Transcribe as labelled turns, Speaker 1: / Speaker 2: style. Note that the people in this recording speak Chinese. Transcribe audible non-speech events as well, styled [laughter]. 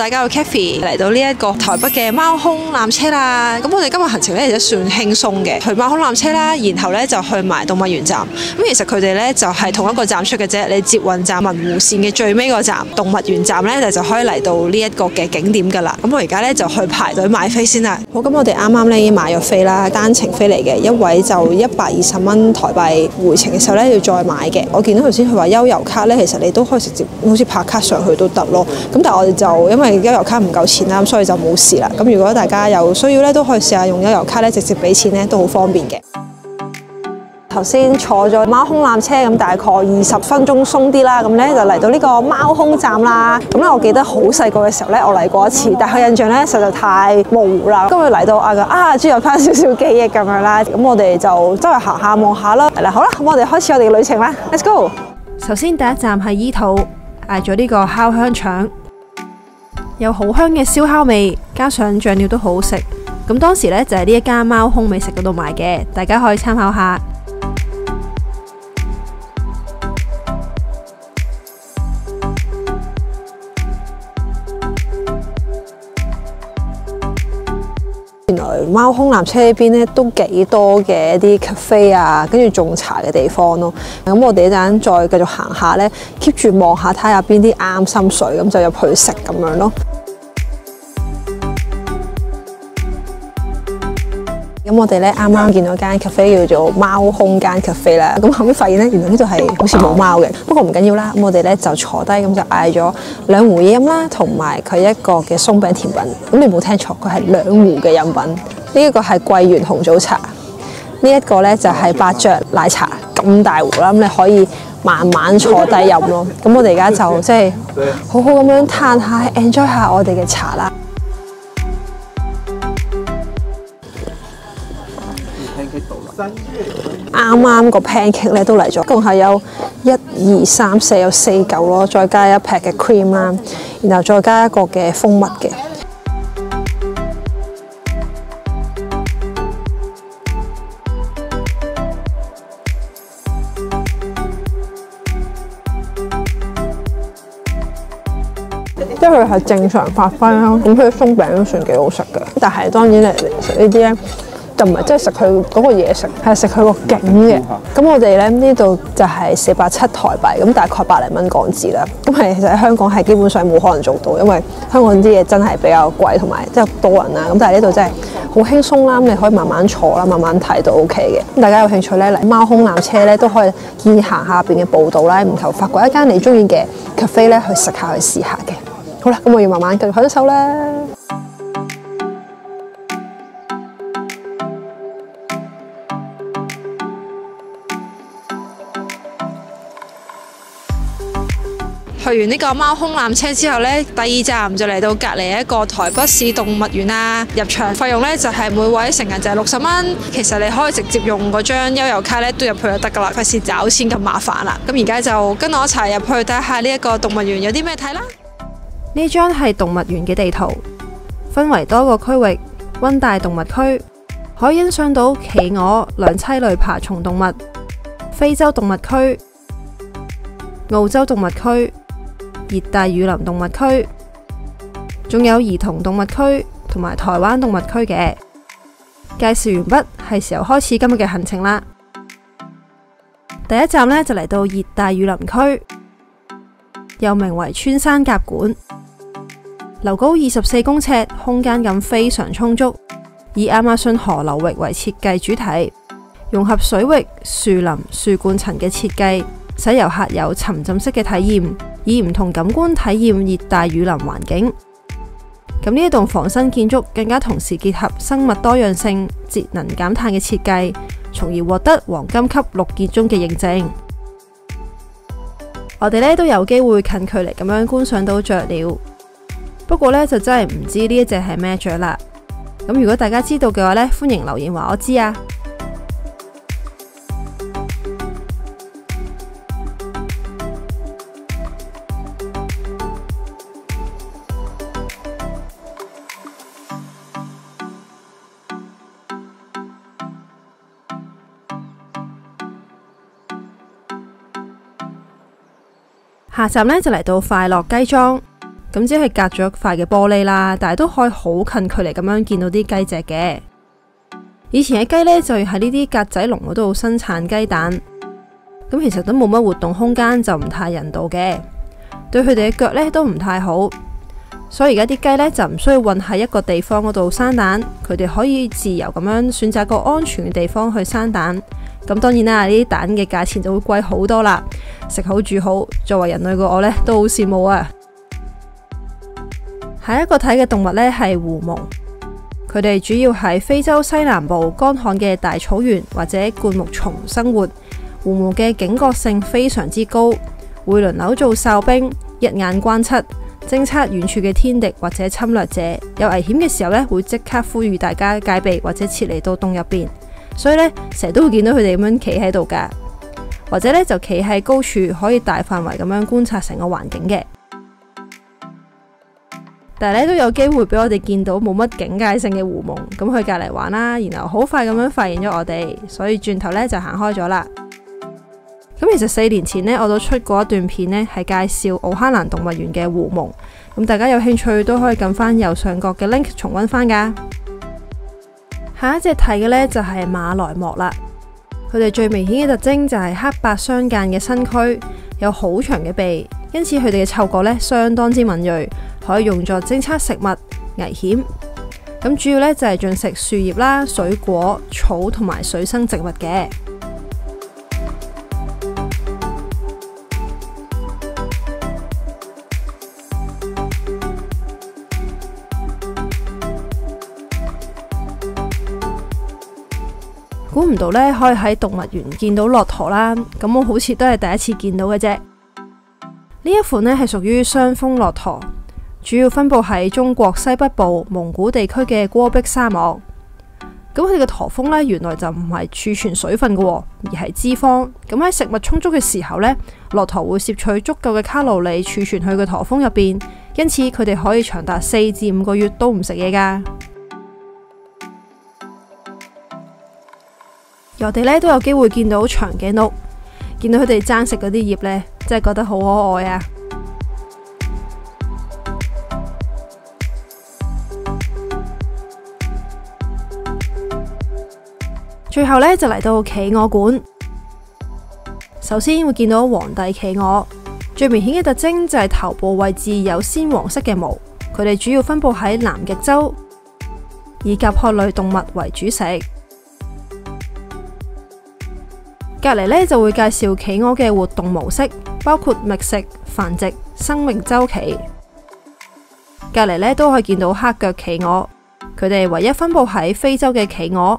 Speaker 1: 大家好，Kathy 嚟到呢一個台北嘅貓空纜車啦。咁我哋今日行程咧其實算輕鬆嘅，去貓空纜車啦，然後咧就去埋動物園站。咁其實佢哋咧就係同一個站出嘅啫。你捷運站文湖線嘅最尾個站，動物園站咧就就可以嚟到呢一個嘅景點㗎啦。咁我而家咧就去排隊買飛先啦。好，咁我哋啱啱咧已經買咗飛啦，單程飛嚟嘅，一位就一百二十蚊台幣，回程嘅時候咧要再買嘅。我見到頭先佢話悠遊卡咧，其實你都可以直接好似拍卡上去都得咯。咁但係我哋就因為悠遊卡唔夠錢啦，咁所以就冇事啦。咁如果大家有需要咧，都可以試下用悠遊卡咧，直接俾錢咧，都好方便嘅。頭先坐咗貓空纜車，咁大概二十分鐘鬆啲啦，咁咧就嚟到呢個貓空站啦。咁咧我記得好細個嘅時候咧，我嚟過一次，但係印象咧實在太模糊啦。今日嚟到啊啊，終於有翻少少記憶咁樣啦。咁我哋就周圍行下望下啦。係啦，好啦，咁我哋開始我哋嘅旅程啦。Let's go！
Speaker 2: 首先第一站係伊土，嗌咗呢個烤香腸，有好香嘅烧烤味，加上酱料都好好食。咁當時呢，就係呢一間貓空美食嗰度买嘅，大家可以参考下。
Speaker 1: 原來貓空纜車呢邊咧都幾多嘅一啲 cafe 啊，跟住種茶嘅地方咯。咁我哋一陣再繼續行下咧，keep 住望下睇下邊啲啱心水，咁就入去食咁樣咯。咁我哋咧啱啱見到間 cafe 叫做貓空間 cafe 啦，咁後尾發現咧原來呢度係好似冇貓嘅，不過唔緊要啦。咁我哋咧就坐低咁就嗌咗兩壺嘢飲啦，同埋佢一個嘅鬆餅甜品。咁你冇聽錯，佢係兩壺嘅飲品。呢一個係桂圓紅棗茶，呢一個咧就係八爵奶茶，咁大壺啦，咁你可以慢慢坐低飲咯。[laughs] 咁我哋而家就 [laughs] 即係好好咁樣嘆下，enjoy 下我哋嘅茶啦。啱啱個 pancake 咧都嚟咗，共係有一二三四有四嚿咯，再加一劈嘅 cream 啦，然後再加一個嘅蜂蜜嘅。佢係正常發揮啦，咁佢嘅鬆餅都算幾好食嘅，但係當然你食呢啲咧。就唔係即係食佢嗰個嘢食，係食佢個景嘅。咁我哋咧呢度就係四百七台幣，咁大概百零蚊港紙啦。咁係其實喺香港係基本上冇可能做到，因為香港啲嘢真係比較貴，同埋即係多人啦。咁但係呢度真係好輕鬆啦，你可以慢慢坐啦，慢慢睇都 OK 嘅。咁大家有興趣咧嚟貓空纜車咧，都可以建議行下邊嘅步道啦，唔求發掘一間你中意嘅 cafe 咧去食下去試下嘅。好啦，咁我要慢慢繼續享受啦。去完呢個貓空纜車之後呢，第二站就嚟到隔離一個台北市動物園啦。入場費用呢就係每位成人就係六十蚊。其實你可以直接用嗰張悠遊卡咧都入去就得噶啦，費事找錢咁麻煩啦。咁而家就跟我一齊入去睇下呢一個動物園有啲咩睇啦。
Speaker 2: 呢張係動物園嘅地圖，分為多個區域。溫帶動物區可欣賞到企鵝、兩棲類爬蟲動物；非洲動物區、澳洲動物區。熱帶雨林動物區，仲有兒童動物區同埋台灣動物區嘅介紹完畢，係時候開始今日嘅行程啦。第一站呢，就嚟到熱帶雨林區，又名為穿山甲館，樓高二十四公尺，空間感非常充足，以亞馬遜河流域為設計主題，融合水域、樹林、樹冠層嘅設計，使遊客有沉浸式嘅體驗。以唔同感官體驗熱帶雨林環境，咁呢一棟仿新建築更加同時結合生物多樣性、節能減碳嘅設計，從而獲得黃金級綠建中嘅認證。我哋呢都有機會近距離咁樣觀賞到雀鳥，不過呢，就真係唔知呢一隻係咩雀啦。咁如果大家知道嘅話呢，歡迎留言話我知啊！下集呢就嚟到快樂雞莊，咁只係隔咗一塊嘅玻璃啦，但係都可以好近距離咁樣見到啲雞隻嘅。以前嘅雞呢，就要喺呢啲格仔籠嗰度生產雞蛋，咁其實都冇乜活動空間，就唔太人道嘅，對佢哋嘅腳呢都唔太好。所以而家啲雞呢，就唔需要混喺一個地方嗰度生蛋，佢哋可以自由咁樣選擇個安全嘅地方去生蛋。咁當然啦，呢啲蛋嘅價錢就會貴好多啦。食好住好，作為人類嘅我呢，都好羨慕啊！下一個睇嘅動物呢，係狐獴，佢哋主要喺非洲西南部干旱嘅大草原或者灌木叢生活。狐獴嘅警覺性非常之高，會輪流做哨兵，一眼观七。偵測遠處嘅天敵或者侵略者，有危險嘅時候呢，會即刻呼籲大家戒備或者撤離到洞入邊。所以呢，成日都會見到佢哋咁樣企喺度噶，或者呢，就企喺高處，可以大範圍咁樣觀察成個環境嘅。但係咧都有機會俾我哋見到冇乜警戒性嘅狐獴，咁去隔籬玩啦，然後好快咁樣發現咗我哋，所以轉頭呢就行開咗啦。咁其實四年前呢，我都出過一段片呢，係介紹奧克蘭動物園嘅狐獴。咁大家有興趣都可以撳翻右上角嘅 link 重溫翻噶。下一隻睇嘅呢，就係馬來貘啦。佢哋最明顯嘅特徵就係黑白相間嘅身躯，有好長嘅鼻，因此佢哋嘅嗅覺呢，相當之敏锐，可以用作偵測食物危險。咁主要呢，就係進食樹葉啦、水果、草同埋水生植物嘅。估唔到呢，可以喺動物園見到駱駝啦。咁我好似都係第一次見到嘅啫。呢一款呢係屬於雙峰駱駝，主要分布喺中國西北部蒙古地區嘅戈壁沙漠。咁佢哋嘅驼峰呢，原來就唔係儲存水分嘅，而係脂肪。咁喺食物充足嘅時候呢，駱駝會攝取足夠嘅卡路里儲存去個駝峰入邊，因此佢哋可以長達四至五個月都唔食嘢噶。我哋咧都有機會見到長頸鹿，見到佢哋爭食嗰啲葉呢，真係覺得好可愛啊！最後呢，就嚟到企鵝館，首先會見到皇帝企鵝，最明顯嘅特征就係頭部位置有鮮黃色嘅毛，佢哋主要分布喺南極洲，以甲殼類動物為主食。隔籬呢就會介紹企鵝嘅活動模式，包括觅食、繁殖、生命周期。隔籬呢都可以見到黑腳企鵝，佢哋唯一分布喺非洲嘅企鵝，